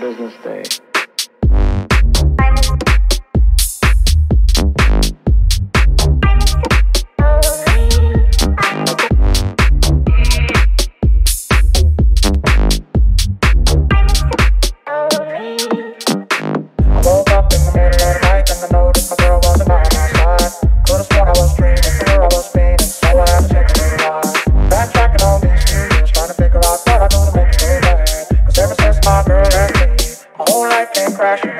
business day.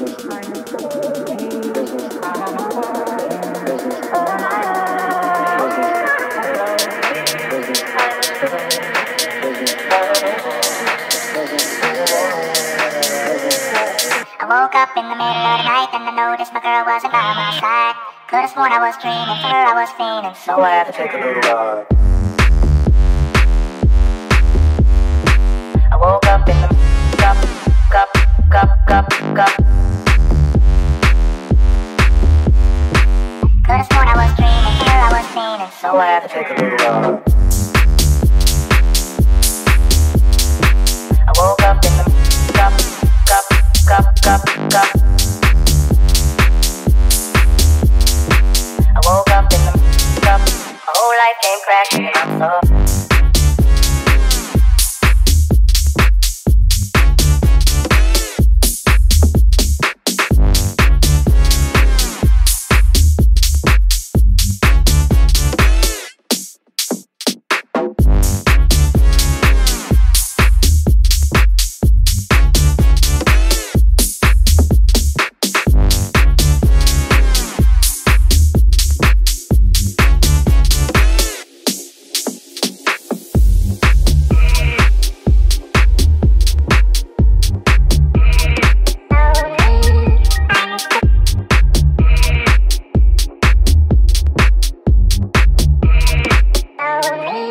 woke up in the middle of the night and I noticed my girl wasn't by my side. Could've sworn I was dreaming, for her I was fiending, so I had to take a little ride. I woke up in the so I had to take a little ride. I woke up in the the came crashing. me.